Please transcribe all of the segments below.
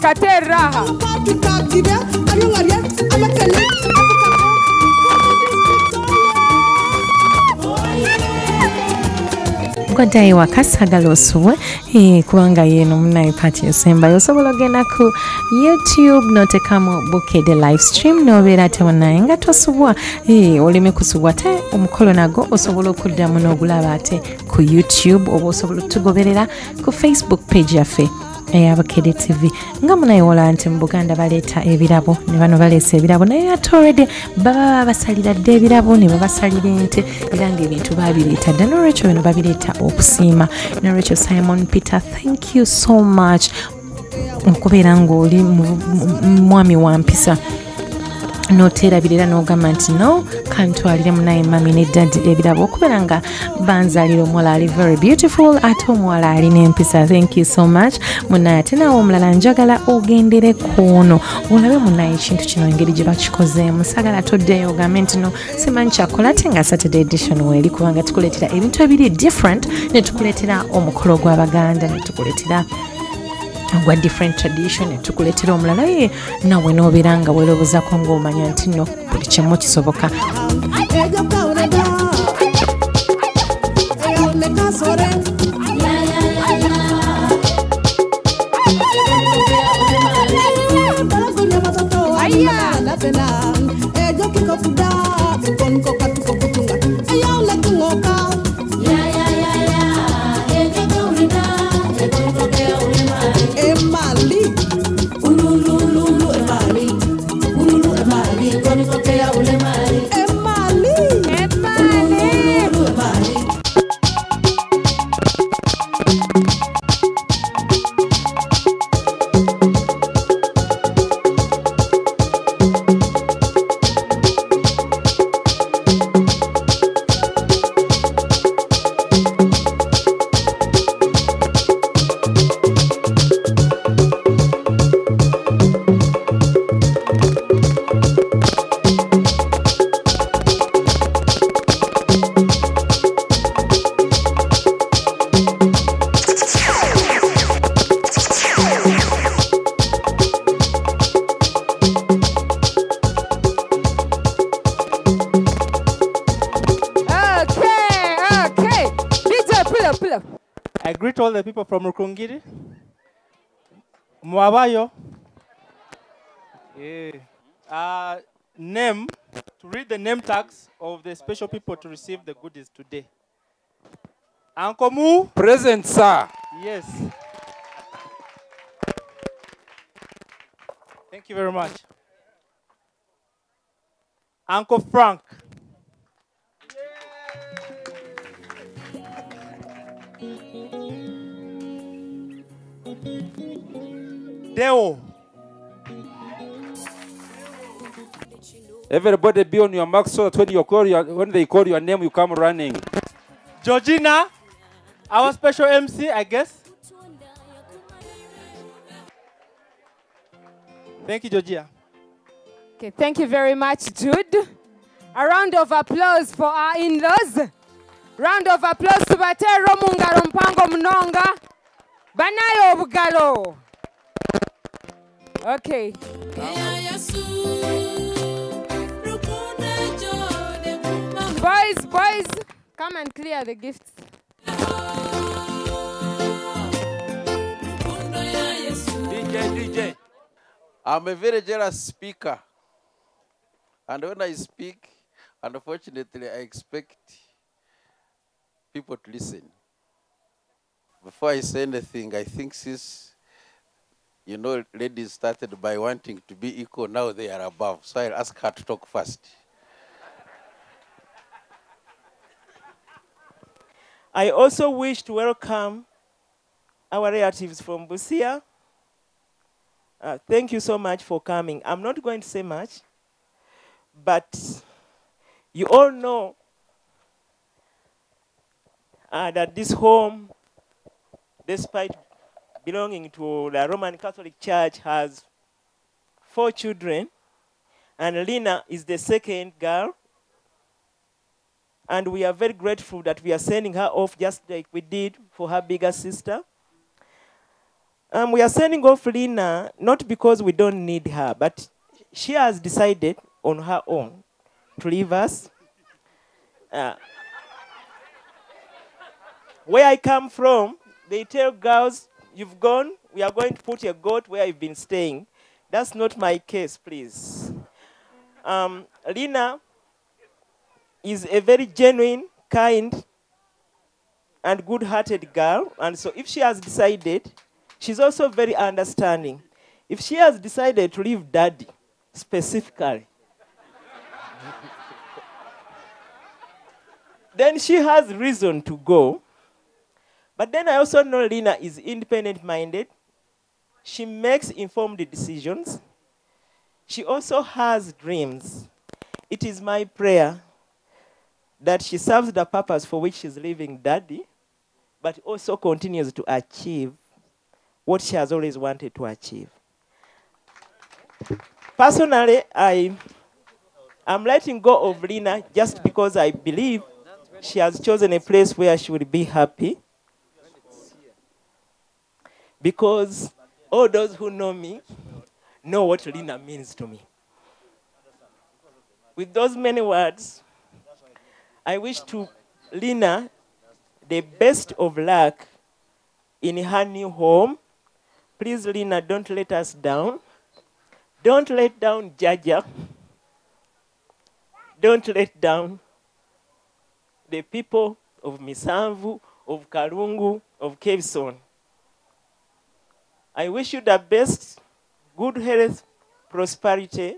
Kater Raha. gwaddayo waka sagala osubwe kubanga yeeno munaye paati esembayo osobola ogenda ku youtube notekamu bukede live stream nobeera ate munaye nga tosubwa eh, oleme kusubwa ate omukolo nago osobola okuddamu n'ogulaba ate ku youtube oba osobola otugoberera ku facebook page yaffe eyabukede tv nga munayewola nti mu buganda baleeta ebirabo ne bano baleesa ebirabo. Naye ate olredi baba babasalira dde ebirabo ne babasalira ente era ngaebintu babireeta dda. Nolwekyo bino babireeta okusiima. Nolwekyo simon peter thank you so much. Okubeera ngaoli mu- mu- mwami wa mpisa noterabirira nogamba nti no kantwalire munaye mami ne dadi ebirabo okubeera nga banzalira omuwala ali very beautiful ate omuwala alina empisa thank you so much. Munaye ate nawe omulala njagala ogendere kuno olabe munaye ekintu kino engeri gye bakikozeemu. Sagala toddeyo ogambe nti no simanyi kyakola ate nga saturday edition weeri kubanga tukuleetera ebintu ebiri different ne tukuleetera omukolo gw'abaganda ne tukuleetera ogwa different tradition netukuleetera omulala ye nawe nobeera nga weerobozako ngaomanya nti no buli kimu kisoboka. Okay, I greet all the people from Rukungiri. Mwabayo. Yeah. Uh, name, to read the name tags of the special people to receive the goodies today. Uncle Mu. Present, sir. Yes. Thank you very much. Uncle Frank. Deo. Everybody be on your mark so that when you call your, when they call your name, you come running. Georgina, our special MC, I guess. Thank you, Georgia. Okay, thank you very much, Jude. A round of applause for our in-laws. Round of applause to Batero Mungaro Mpango Mnonga. Banayo Bugalo. Okay. Boys, boys, come and clear the gifts. DJ, DJ. I'm a very jealous speaker. And when I speak, unfortunately, I expect people to listen. Before I say anything, I think since, you know, ladies started by wanting to be equal, now they are above. So I'll ask her to talk first. I also wish to welcome our relatives from Busia. Uh, thank you so much for coming. I'm not going to say much, but you all know uh, that this home, despite belonging to the Roman Catholic Church, has four children, and Lina is the second girl. And we are very grateful that we are sending her off just like we did for her bigger sister. Um, we are sending off Lina not because we don't need her, but she has decided on her own to leave us. Uh, where I come from, they tell girls, You've gone, we are going to put your goat where you've been staying. That's not my case, please. Um, Lina is a very genuine, kind, and good hearted girl. And so if she has decided, she's also very understanding. If she has decided to leave daddy specifically, then she has reason to go. But then I also know Lina is independent minded. She makes informed decisions. She also has dreams. It is my prayer that she serves the purpose for which she's leaving daddy, but also continues to achieve what she has always wanted to achieve. Personally, I am letting go of Lina just because I believe she has chosen a place where she will be happy. Because all those who know me know what Lina means to me. With those many words, I wish to Lina the best of luck in her new home. Please, Lina, don't let us down. Don't let down Jaja. Don't let down the people of Misamvu, of Karungu, of Kevson. I wish you the best, good health, prosperity,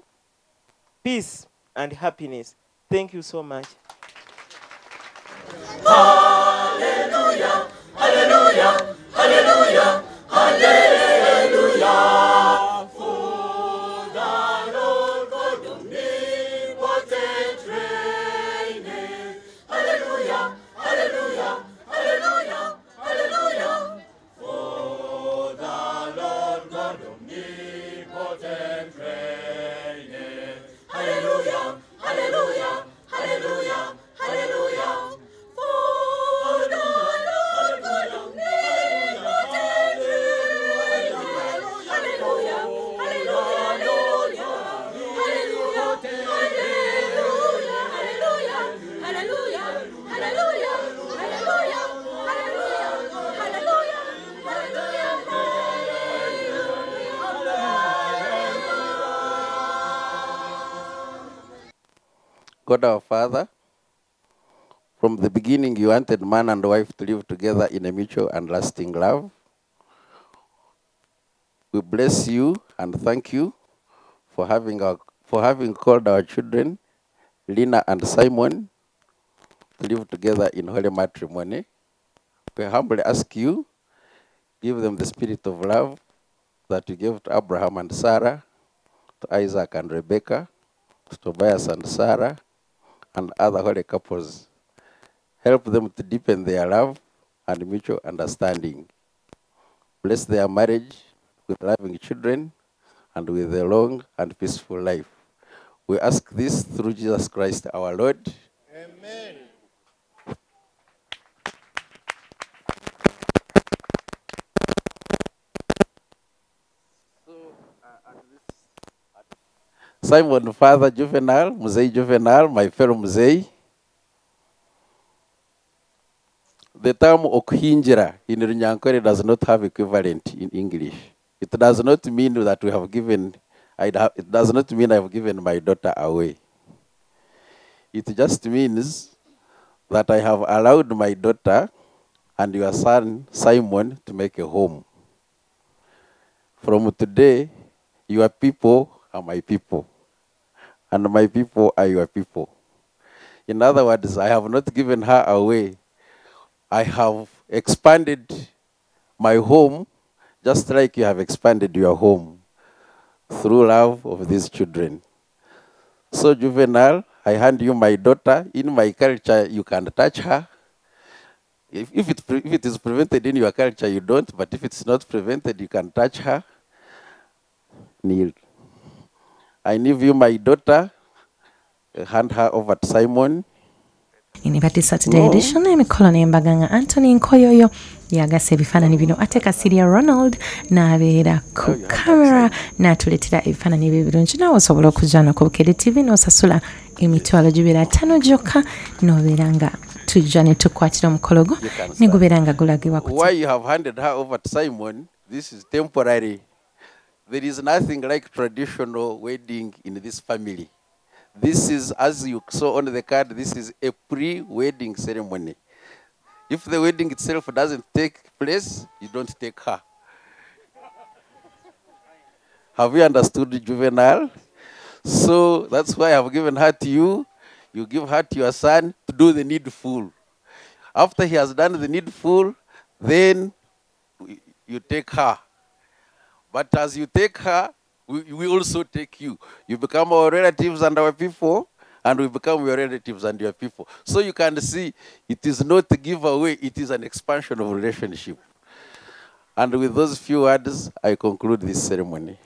peace, and happiness. Thank you so much. exalt and reign it. Hallelujah, hallelujah, hallelujah, hallelujah. Hallelujah! God our Father, from the beginning you wanted man and wife to live together in a mutual and lasting love. We bless you and thank you for having our, for having called our children, Lina and Simon, to live together in holy matrimony. We humbly ask you, give them the spirit of love that you gave to Abraham and Sarah, to Isaac and Rebekah, to Tobias and Sarah, and other holy couples. Help them to deepen their love and mutual understanding. Bless their marriage with loving children and with a long and peaceful life. We ask this through Jesus Christ our Lord. Amen. Simon Father Juvenal, Muzei Juvenal, my fellow Muzei. The term okuhinjira in Runyankore does not have equivalent in English. It does not mean that we have given, have, it does not mean I've given my daughter away. It just means that I have allowed my daughter and your son Simon to make a home. From today, your people are my people, and my people are your people. In other words, I have not given her away. I have expanded my home just like you have expanded your home through love of these children. So, Juvenal, I hand you my daughter. In my culture, you can touch her. If, if, it, if it is prevented in your culture, you don't, but if it's not prevented, you can touch her. Kneel. I leave you my daughter. Hand her over to Simon. In badde saturday edition emikolo n'embaga nga anthony nkoyoyo. Yagasa ebifaananyi bino ate siria ronald n'abeera ku kamera n'atuleetera ebifaananyi ebyo ebirungi naawe osobola okujja no ku bukede tv n'osasula emitwalo gibeera ttaano gyokka n'obeera nga tujja ne tukwatira omukolo gwo ne gubeera nga gulagibwa ku There is nothing like traditional wedding in this family. This is, as you saw on the card, this is a pre wedding ceremony. If the wedding itself doesn't take place, you don't take her. Have you understood, Juvenal? So that's why I've given her to you. You give her to your son to do the needful. After he has done the needful, then you take her. But as you take her, we, we also take you. You become our relatives and our people, and we become your relatives and your people. So you can see it is not a giveaway, it is an expansion of relationship. And with those few words, I conclude this ceremony.